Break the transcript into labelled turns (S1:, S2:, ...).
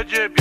S1: skończy